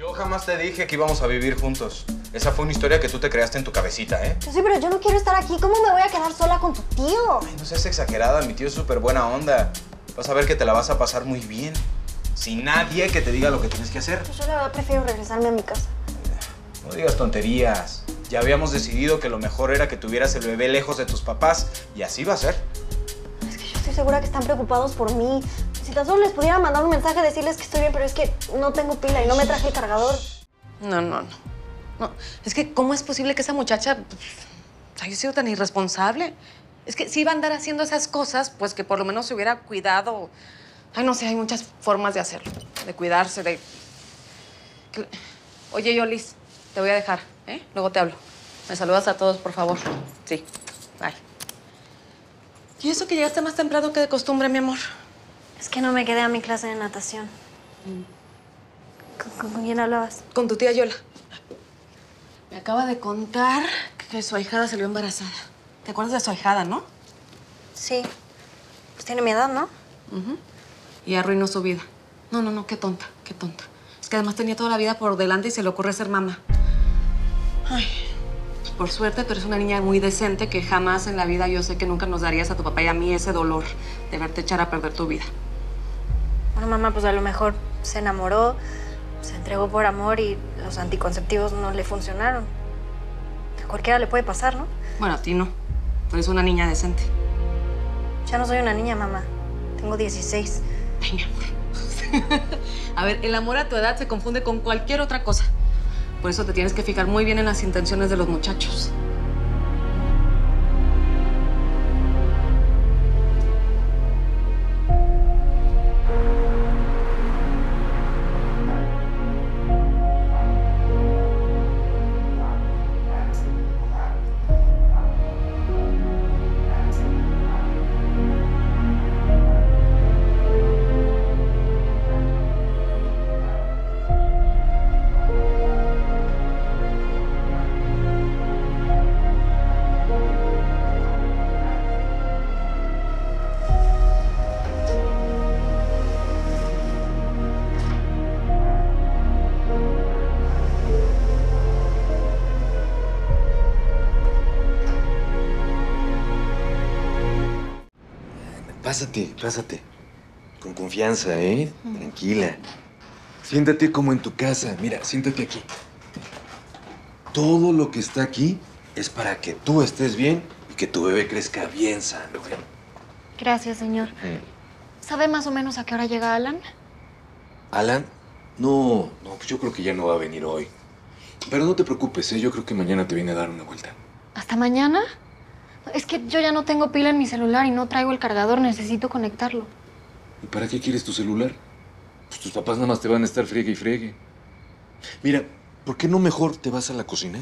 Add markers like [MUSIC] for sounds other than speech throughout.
Yo jamás te dije que íbamos a vivir juntos. Esa fue una historia que tú te creaste en tu cabecita, ¿eh? Sí, pero yo no quiero estar aquí. ¿Cómo me voy a quedar sola con tu tío? Ay, no seas exagerada, mi tío es súper buena onda. Vas a ver que te la vas a pasar muy bien. Sin nadie que te diga lo que tienes que hacer. Pues yo la verdad prefiero regresarme a mi casa. No digas tonterías. Ya habíamos decidido que lo mejor era que tuvieras el bebé lejos de tus papás y así va a ser. Es que yo estoy segura que están preocupados por mí. Si tan solo les pudiera mandar un mensaje decirles que estoy bien, pero es que no tengo pila y no me traje el cargador. No, no, no. No, es que ¿cómo es posible que esa muchacha haya sido tan irresponsable? Es que si iba a andar haciendo esas cosas, pues que por lo menos se hubiera cuidado. Ay, no sé, hay muchas formas de hacerlo. De cuidarse, de... Oye, Yolis, te voy a dejar, ¿eh? Luego te hablo. Me saludas a todos, por favor. Sí, bye. ¿Y eso que llegaste más temprano que de costumbre, mi amor? Es que no me quedé a mi clase de natación. ¿Con, con- con quién hablabas? Con tu tía Yola. Me acaba de contar que su ahijada salió embarazada. ¿Te acuerdas de su ahijada, no? Sí. Pues tiene mi edad, ¿no? Y arruinó su vida. No, no, no, qué tonta, qué tonta. Es que además tenía toda la vida por delante y se le ocurre ser mamá. Ay, pues por suerte tú eres una niña muy decente que jamás en la vida yo sé que nunca nos darías a tu papá y a mí ese dolor de verte echar a perder tu vida. Bueno, mamá, pues a lo mejor se enamoró, se entregó por amor y los anticonceptivos no le funcionaron. A cualquiera le puede pasar, ¿no? Bueno, a ti no. Tú eres una niña decente. Ya no soy una niña, mamá. Tengo 16. Ay, mi amor. [LAUGHS] a ver, el amor a tu edad se confunde con cualquier otra cosa. Por eso te tienes que fijar muy bien en las intenciones de los muchachos. Pásate, pásate. Con confianza, ¿eh? Tranquila. Siéntate como en tu casa. Mira, siéntate aquí. Todo lo que está aquí es para que tú estés bien y que tu bebé crezca bien sano. ¿eh? Gracias, señor. ¿Sabe más o menos a qué hora llega Alan? Alan, no, no, pues yo creo que ya no va a venir hoy. Pero no te preocupes, ¿eh? Yo creo que mañana te viene a dar una vuelta. ¿Hasta mañana? Es que yo ya no tengo pila en mi celular y no traigo el cargador. Necesito conectarlo. ¿Y para qué quieres tu celular? Pues tus papás nada más te van a estar friegue y friegue. Mira, ¿por qué no mejor te vas a la cocina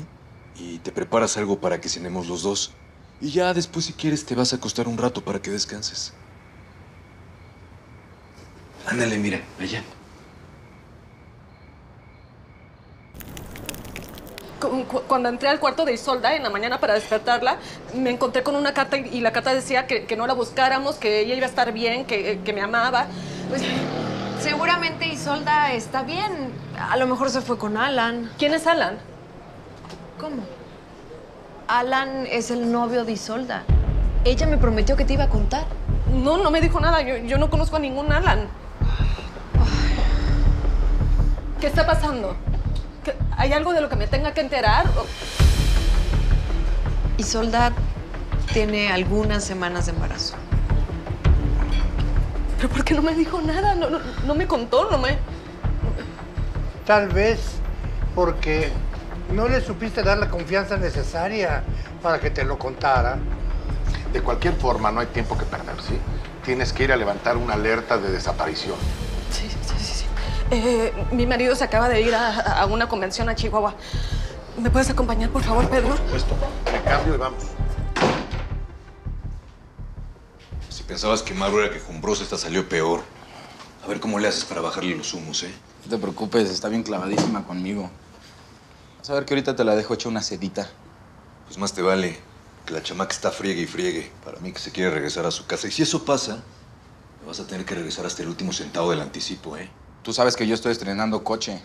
y te preparas algo para que cenemos los dos? Y ya después, si quieres, te vas a acostar un rato para que descanses. Ándale, mira, allá. Cuando entré al cuarto de Isolda en la mañana para despertarla, me encontré con una carta y la carta decía que, que no la buscáramos, que ella iba a estar bien, que, que me amaba. Pues, Seguramente Isolda está bien. A lo mejor se fue con Alan. ¿Quién es Alan? ¿Cómo? Alan es el novio de Isolda. Ella me prometió que te iba a contar. No, no me dijo nada. Yo, yo no conozco a ningún Alan. ¿Qué está pasando? ¿Qué- ¿Hay algo de lo que me tenga que enterar? O- Isolda tiene algunas semanas de embarazo. ¿Pero por qué no me dijo nada? No, no, no me contó, no me... Tal vez porque no le supiste dar la confianza necesaria para que te lo contara. De cualquier forma, no hay tiempo que perder, ¿sí? Tienes que ir a levantar una alerta de desaparición. Eh, mi marido se acaba de ir a, a una convención a Chihuahua. ¿Me puedes acompañar, por favor, Pedro? Puesto. Me cambio y vamos. Si pensabas que Maru era quejumbrosa, esta salió peor. A ver cómo le haces para bajarle los humos, ¿eh? No te preocupes, está bien clavadísima conmigo. Vas a ver que ahorita te la dejo hecha una sedita. Pues más te vale que la chamaca está friegue y friegue. Para mí que se quiere regresar a su casa. Y si eso pasa, me vas a tener que regresar hasta el último centavo del anticipo, ¿eh? Tú sabes que yo estoy estrenando coche.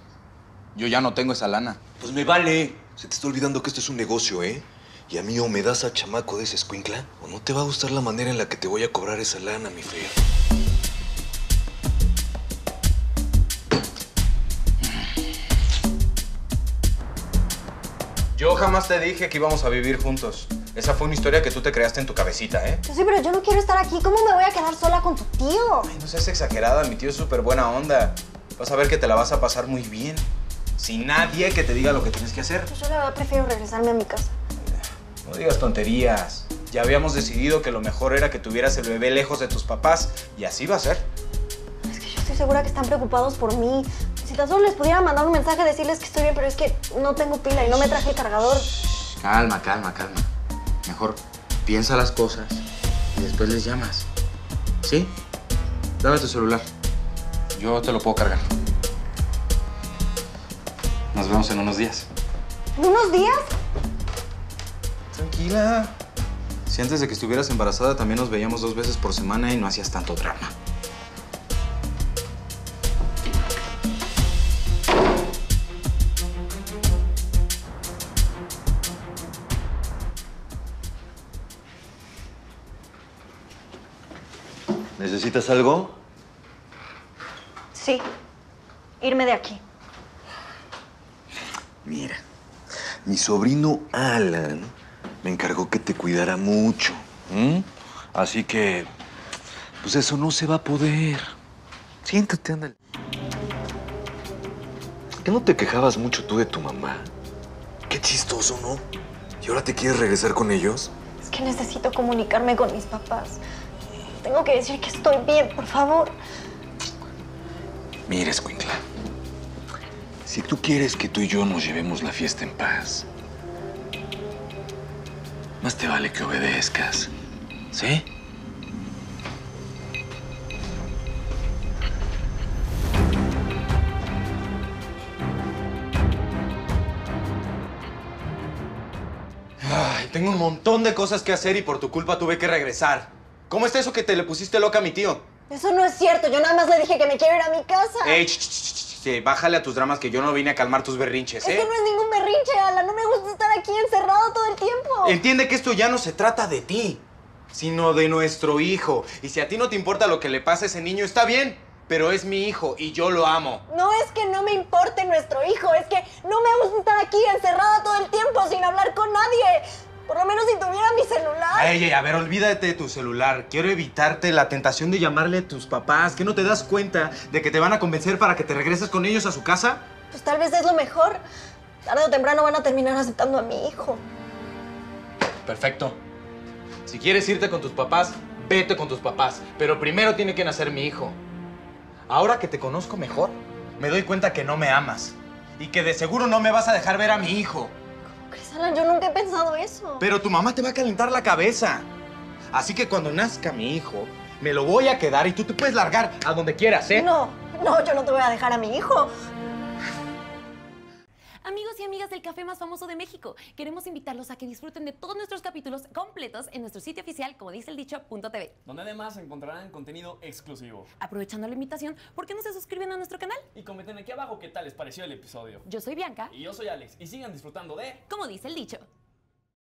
Yo ya no tengo esa lana. Pues me vale. Se te está olvidando que esto es un negocio, ¿eh? Y a mí o me das a chamaco de ese escuincla, o no te va a gustar la manera en la que te voy a cobrar esa lana, mi Fer. Yo jamás te dije que íbamos a vivir juntos. Esa fue una historia que tú te creaste en tu cabecita, ¿eh? Sí, pero yo no quiero estar aquí. ¿Cómo me voy a quedar sola con tu tío? Ay, no seas exagerada, mi tío es súper buena onda. Vas a ver que te la vas a pasar muy bien. Sin nadie que te diga lo que tienes que hacer. Pues yo la verdad prefiero regresarme a mi casa. No digas tonterías. Ya habíamos decidido que lo mejor era que tuvieras el bebé lejos de tus papás. Y así va a ser. Es que yo estoy segura que están preocupados por mí. Si tan solo les pudiera mandar un mensaje, decirles que estoy bien, pero es que no tengo pila y no me traje el cargador. Calma, calma, calma. Mejor piensa las cosas y después les llamas. ¿Sí? Dame tu celular. Yo te lo puedo cargar. Nos vemos en unos días. ¿En unos días? Tranquila. Si antes de que estuvieras embarazada también nos veíamos dos veces por semana y no hacías tanto drama. ¿Necesitas algo? Sí. Irme de aquí. Mira, mi sobrino Alan me encargó que te cuidara mucho. Así que, pues eso no se va a poder. Siéntate, ándale. ¿Qué no te quejabas mucho tú de tu mamá? Qué chistoso, ¿no? ¿Y ahora te quieres regresar con ellos? Es que necesito comunicarme con mis papás. Tengo que decir que estoy bien, por favor. Mira, Escuincla. Si tú quieres que tú y yo nos llevemos la fiesta en paz, más te vale que obedezcas. ¿Sí? Ay, tengo un montón de cosas que hacer y por tu culpa tuve que regresar. ¿Cómo está eso que te le pusiste loca a mi tío? Eso no es cierto. Yo nada más le dije que me quiero ir a mi casa. Ey, ch, ch, ch, sí, bájale a tus dramas que yo no vine a calmar tus berrinches, Es ¿eh? que no es ningún berrinche, Ala. No me gusta estar aquí encerrado todo el tiempo. Entiende que esto ya no se trata de ti, sino de nuestro hijo. Y si a ti no te importa lo que le pasa a ese niño, está bien, pero es mi hijo y yo lo amo. No es que no me importe nuestro hijo, es que no me gusta estar aquí encerrada todo el tiempo sin hablar con nadie. Por lo menos si tuviera mi celular. Ay, ay, a ver, olvídate de tu celular. Quiero evitarte la tentación de llamarle a tus papás. ¿Que no te das cuenta de que te van a convencer para que te regreses con ellos a su casa? Pues tal vez es lo mejor. Tarde o temprano van a terminar aceptando a mi hijo. Perfecto. Si quieres irte con tus papás, vete con tus papás. Pero primero tiene que nacer mi hijo. Ahora que te conozco mejor, me doy cuenta que no me amas. Y que de seguro no me vas a dejar ver a mi hijo. Yo nunca he pensado eso. Pero tu mamá te va a calentar la cabeza. Así que cuando nazca mi hijo, me lo voy a quedar y tú te puedes largar a donde quieras, ¿eh? No, no, yo no te voy a dejar a mi hijo. Amigos y amigas del café más famoso de México, queremos invitarlos a que disfruten de todos nuestros capítulos completos en nuestro sitio oficial, como dice el dicho, punto .tv. donde además encontrarán contenido exclusivo. Aprovechando la invitación, ¿por qué no se suscriben a nuestro canal? Y comenten aquí abajo qué tal les pareció el episodio. Yo soy Bianca, Y yo soy Alex, y sigan disfrutando de... como dice el dicho.